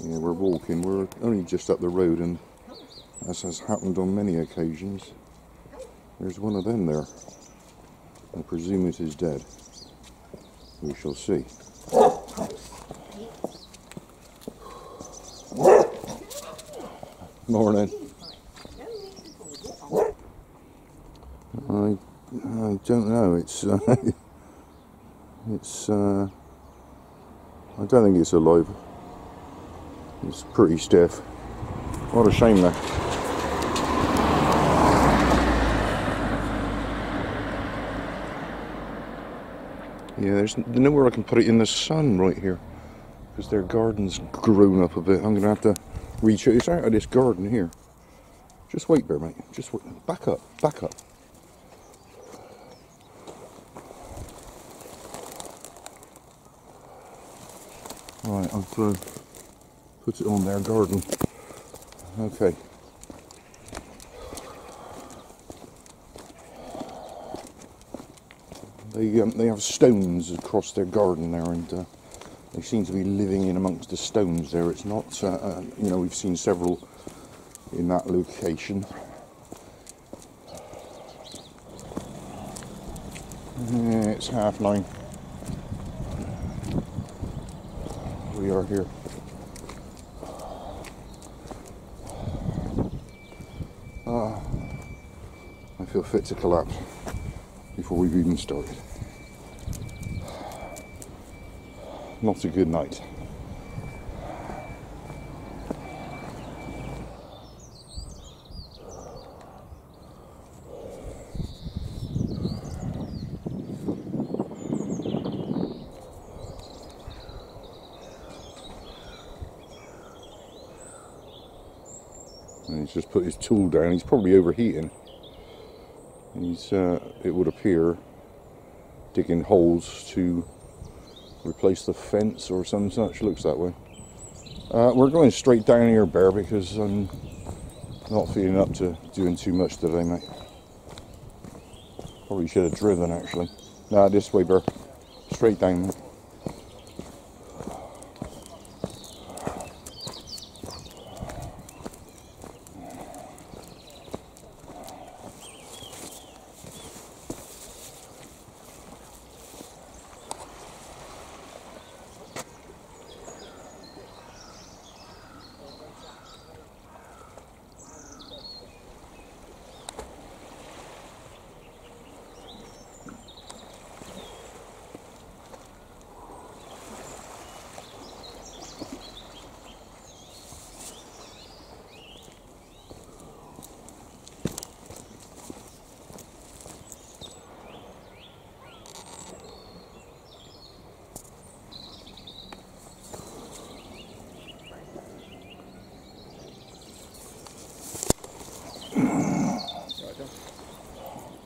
Yeah, we're walking. We're only just up the road, and as has happened on many occasions, there's one of them there. I presume it is dead. We shall see. Morning. I, I don't know. It's uh, it's uh, I don't think it's alive. It's pretty stiff. What a shame though. Yeah, there's nowhere I can put it in the sun right here because their garden's grown up a bit. I'm gonna have to reach out of this garden here. Just wait there, mate. Just wait. back up, back up. Right, I've uh, put it on their garden. Okay. They um, they have stones across their garden there, and uh, they seem to be living in amongst the stones there. It's not, uh, uh, you know, we've seen several in that location. Yeah, it's half nine. We are here. Ah, I feel fit to collapse before we've even started. Not a good night. And he's just put his tool down. He's probably overheating. He's, uh, it would appear, digging holes to replace the fence or some such. Looks that way. Uh, we're going straight down here, Bear, because I'm not feeling up to doing too much today, mate. Probably should have driven, actually. Nah, this way, Bear. Straight down,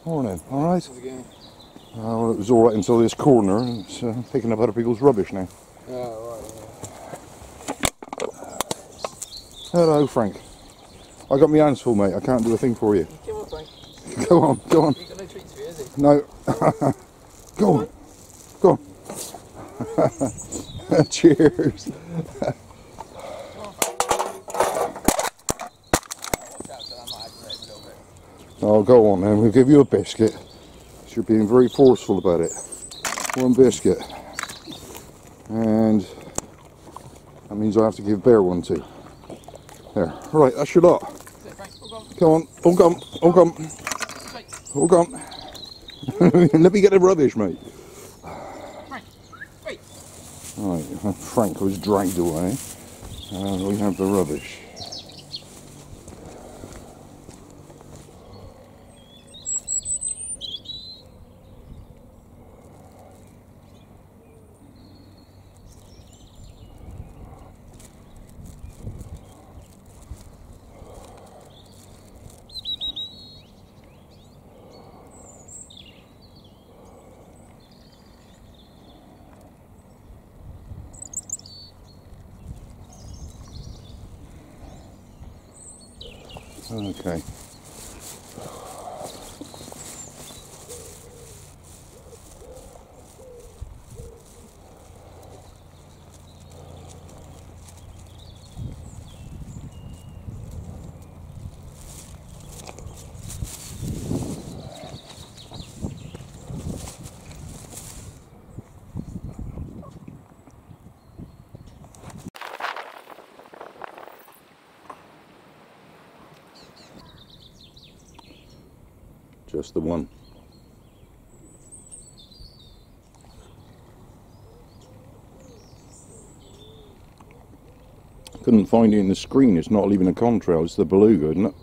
Morning. All right. It? Uh, well, it was all right until this corner. and It's uh, picking up other people's rubbish now. Oh, Hello, Frank. I got my hands full, mate. I can't do a thing for you. right. Come on, Frank. Go on, go on. You've got no treats for you, is it? No. go on. Go on. Cheers. Oh, go on then. We'll give you a biscuit. You're being very forceful about it. One biscuit. And that means I have to give Bear one too. There. Right, that's your lot. Come on. Come. Oh, come. Wait, Oh, come. Let me get the rubbish, mate. Frank. Wait. Right, Frank was dragged away. And we have the rubbish. Okay. Just the one. Couldn't find it in the screen. It's not leaving a contrail. It's the beluga, isn't it?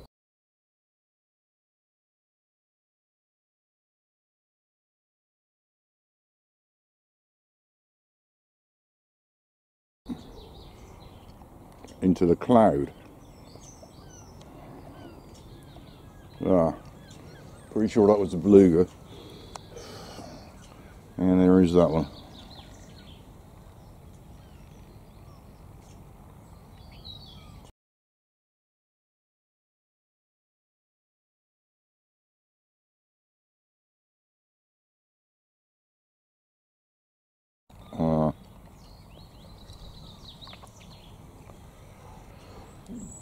Into the cloud. Ah, pretty sure that was the beluga. And there is that one. Uh.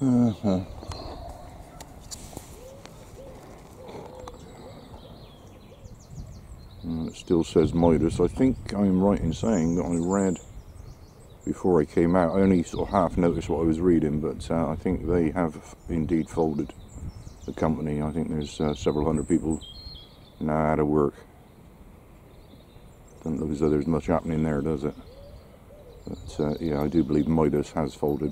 Uh, It still says Midas. I think I'm right in saying that I read before I came out. I only sort of half noticed what I was reading, but uh, I think they have indeed folded the company. I think there's uh, several hundred people now out of work. Doesn't look as though there's much happening there, does it? But uh, yeah, I do believe Midas has folded.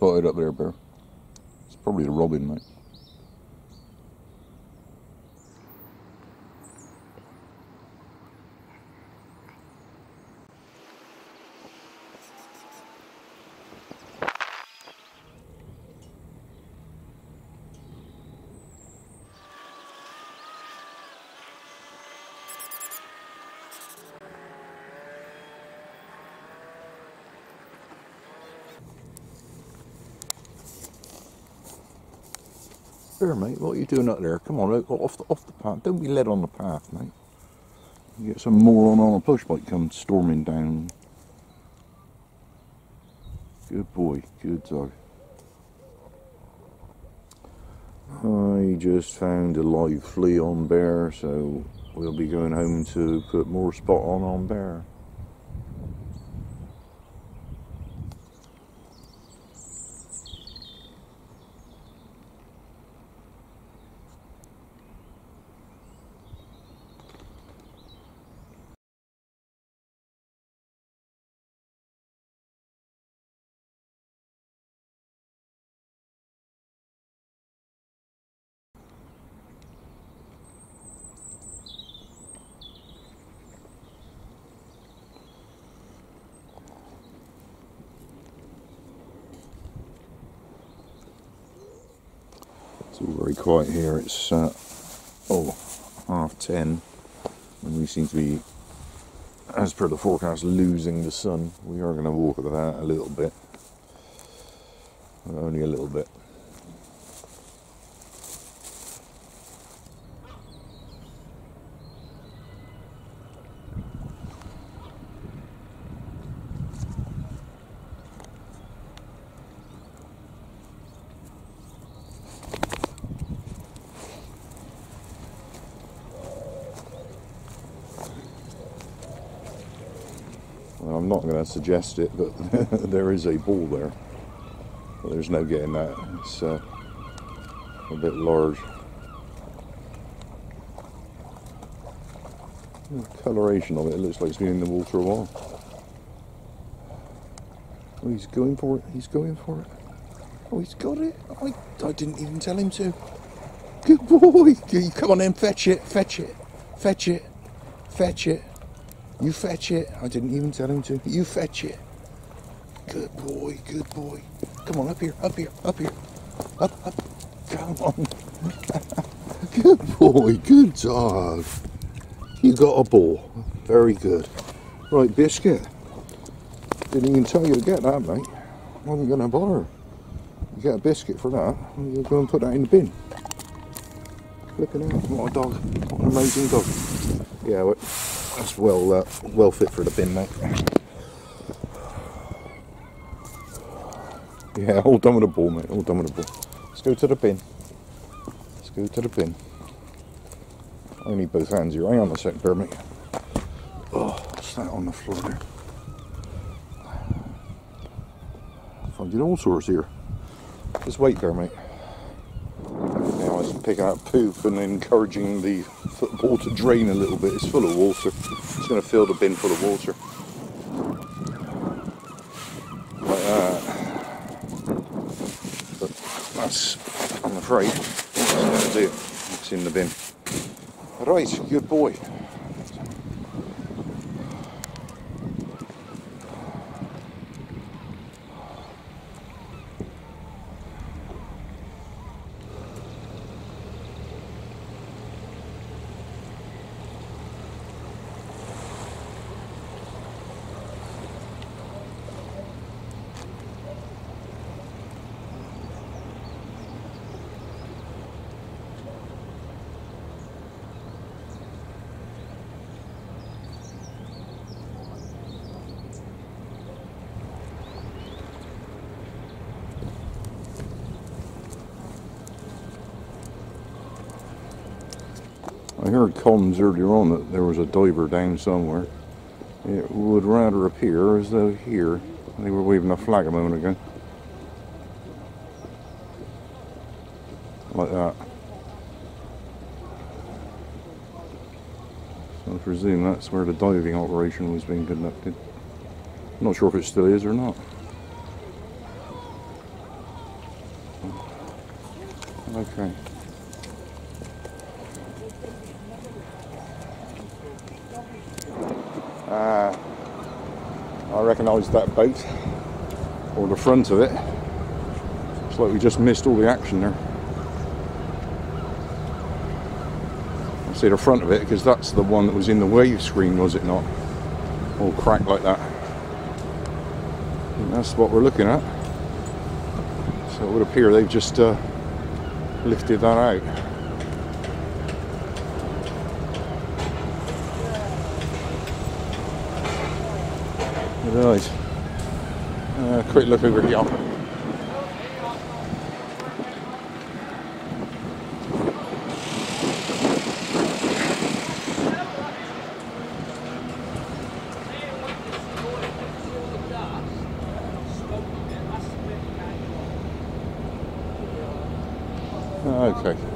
Spotted up there, Bear? It's probably a robin, mate. There, mate. What are you doing up there? Come on, out- off the, off the path. Don't be led on the path, mate. You get some moron on a push bike come storming down. Good boy. Good dog. I just found a live flea on bear, so we'll be going home to put more spot on on bear. It's all very quiet here. It's uh, oh half ten, and we seem to be, as per the forecast, losing the sun. We are going to walk with that a little bit, only a little bit. I'm not going to suggest it, but there is a ball there. But there's no getting that. It's uh, a bit large. The coloration of it, it looks like it's been in the water a while. Oh, he's going for it. He's going for it. Oh, he's got it. I, I didn't even tell him to. Good boy. Come on then, fetch it, fetch it, fetch it, fetch it. You fetch it. I didn't even tell him to. You fetch it. Good boy, good boy. Come on, up here, up here, up here. Up, up. Come on. good boy, good dog. You got a ball. Very good. Right, biscuit. Didn't even tell you to get that, mate. Wasn't going to bother. You get a biscuit for that. You'll go and put that in the bin. Flipping out. What a dog. What an amazing dog. Yeah, well, that's well uh, well fit for the bin, mate. Yeah, all done with the ball, mate. All done with the ball. Let's go to the bin. Let's go to the bin. I need both hands here. Hang on a sec, bear mate. Oh, what's that on the floor there? Finding all sorts here. Just wait there, mate. Now I was picking up poop and encouraging the football to drain a little bit. It's full of water. It's going to fill the bin full of water. Like that. But that's, I'm afraid, that's going to do it. It's in the bin. Right, good boy. I heard comms earlier on that there was a diver down somewhere. It would rather appear as though here they were waving a flag a moment ago. Like that. So I presume that's where the diving operation was being conducted. I'm not sure if it still is or not. Okay. Recognise that boat, or the front of it. It's like we just missed all the action there. I see the front of it because that's the one that was in the wave screen, was it not? All cracked like that. And that's what we're looking at. So it would appear they've just uh, lifted that out. Right. Uh, quick look over here. Okay.